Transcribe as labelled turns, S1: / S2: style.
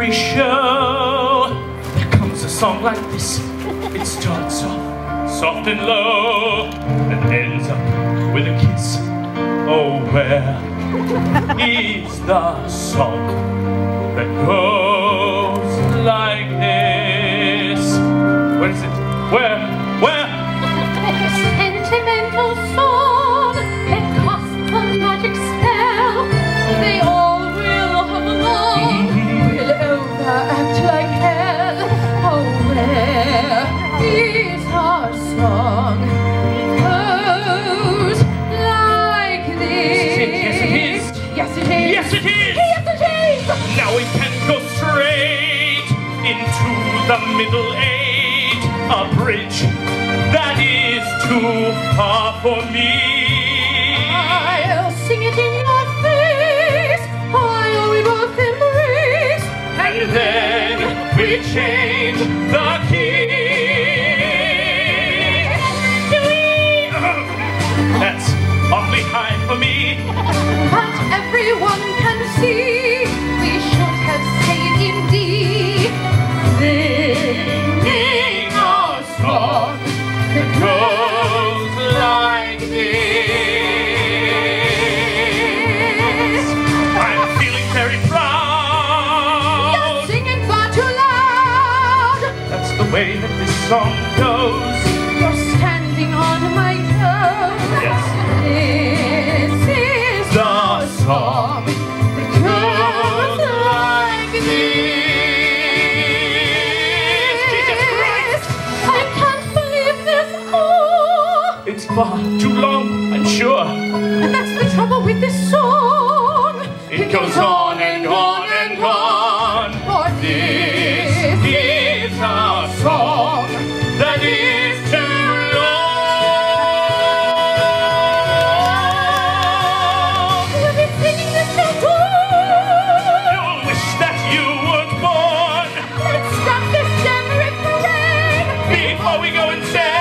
S1: every show. There comes a song like this. It starts off soft and low and ends up with a kiss. Oh, where is the song that goes like this? Where is it? The middle eight, a bridge that is too far for me.
S2: I'll sing it in your face while we both embrace.
S1: And then we change the key. That's awfully high for me.
S2: But everyone can see
S1: way that this song goes.
S2: You're standing on my toes.
S1: Yes.
S2: This is
S1: The song
S2: that goes like this.
S1: Jesus Christ.
S2: I can't believe this. Oh.
S1: It's far too long, I'm sure.
S2: And that's the trouble with this song.
S1: It goes on and on and on. before we go and say.